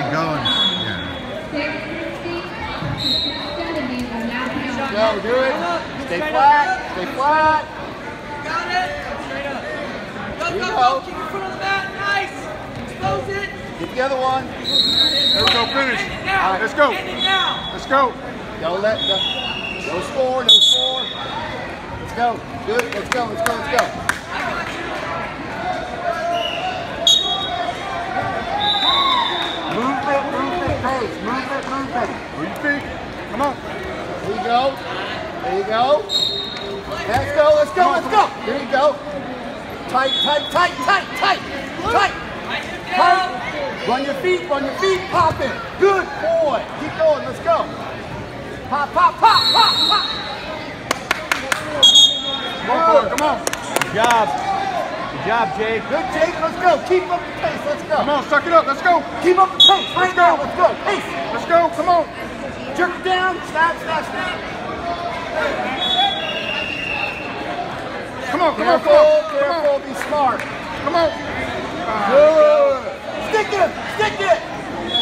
getting going. Yeah. Go, do it. Stay flat. Stay flat. Got it. Straight up. Go, go, go. go. Keep your foot on the mat. Nice. Expose it. Get the other one. There we go, finish. End it now. All right, let's go. End it now. Let's go. Don't let the, no score, no score. Let's go. Good. Let's go. Let's go. Let's go. Movement, movement. Move your feet. Come on. There you go. There you go. Let's go. Let's go. Let's go. There you go. Tight, tight, tight, tight, tight, tight, tight. Run your feet. Run your feet. Pop it. Good boy. Keep going. Let's go. Pop, pop, pop, pop, pop. Come on, come on. Good job. Good job, Jake. Good, Jake. Let's go. Keep up the pace. Let's go. Come on, suck it up. Let's go. Keep up the pace. Let's go. now. Let's go. Pace. Come on. Jerk it down. Snap, snap, snap. Come on, come on, Careful, come on. Come careful. on. Be smart. Come on. Good. Stick it. Stick it.